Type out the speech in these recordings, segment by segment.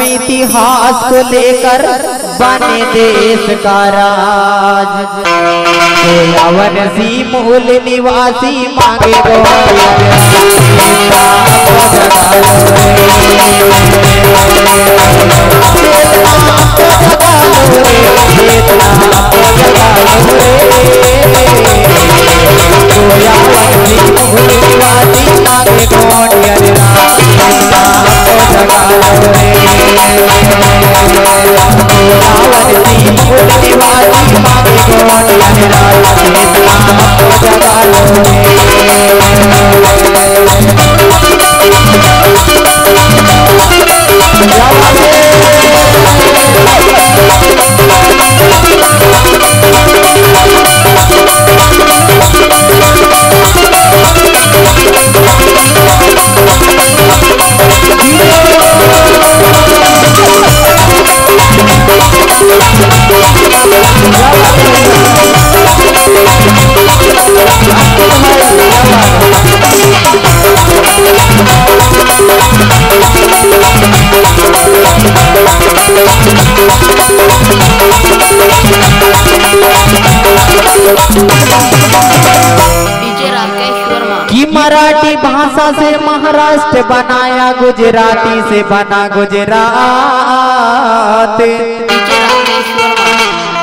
इतिहास को लेकर बने देश का राज। अवन सी मूल निवासी मांगे डीजे कि मराठी भाषा से महाराष्ट्र बनाया गुजराती से बना गुजरात।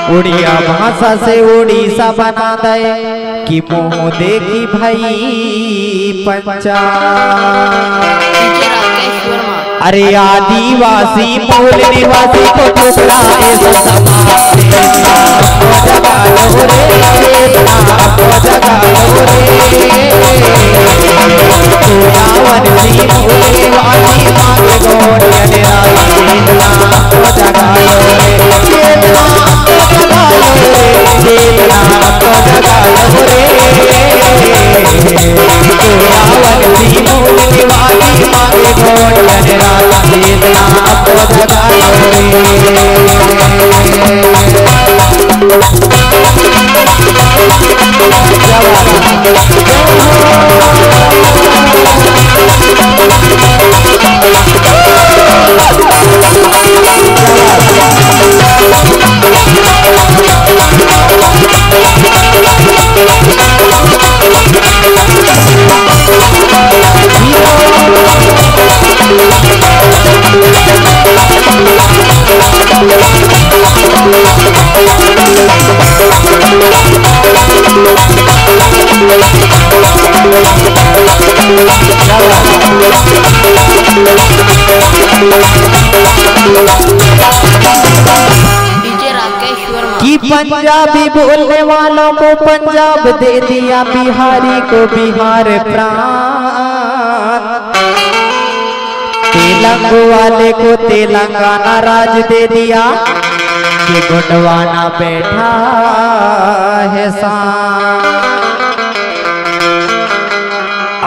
उड़िया भाषा से उड़ीसा बना दे। कि मुँह देखी भाई वर्मा अरे आदिवासी मूल निवासी को मूल निवासी मांगे कि पंजाबी बोलने वालों को पंजाब दे दिया बिहारी को बिहार प्रांत तेलंगु वाले को तेलंगाना राज दे दिया। कि गुंडवाना बैठा है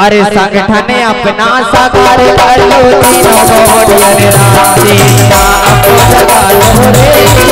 अरे संगठन अपना साकार कर लो तीनों गोरियन राजे आपको जगा लो रे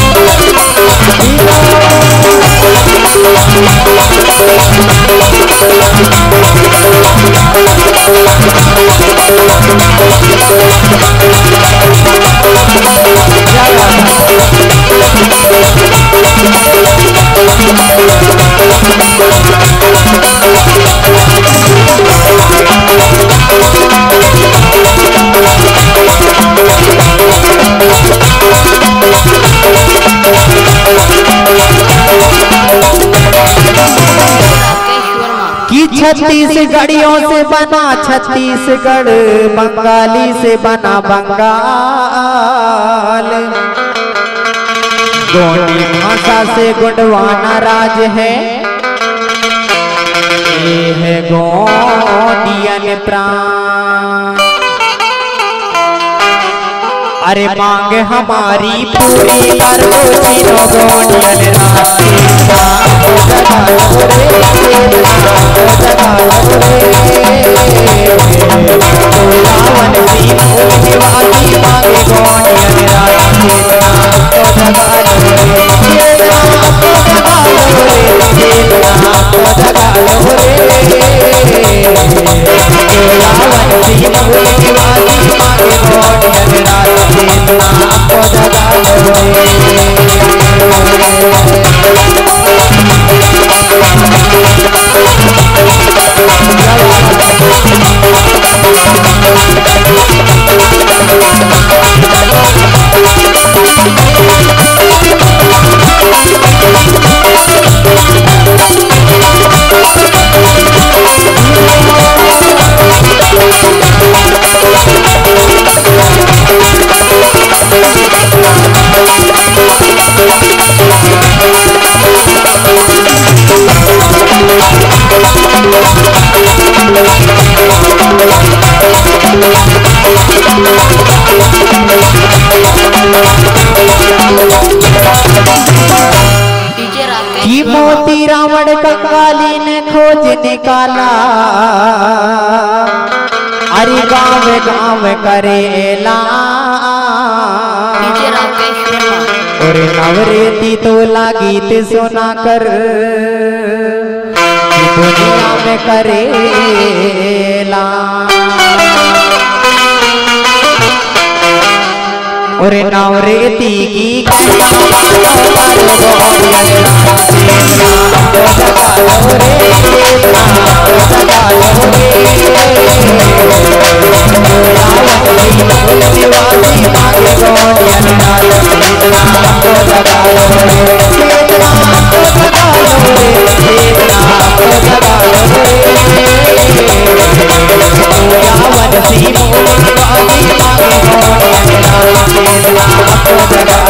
निवासी छत्तीसगढ़ियों से बना छत्तीसगढ़ बंगाली से बना बंगाल। गोंडी भाषा से गुंडवाना राज है। ये है गोंडियन प्राण। अरे मांग हमारी पूरी करो गोंडियन मोती रावण कंगाली ने खोज निकाला। अरे गाँव गाँव करेला। और नवरेती तोला गीत सुना कर दुनिया में करेला। और नवरेती की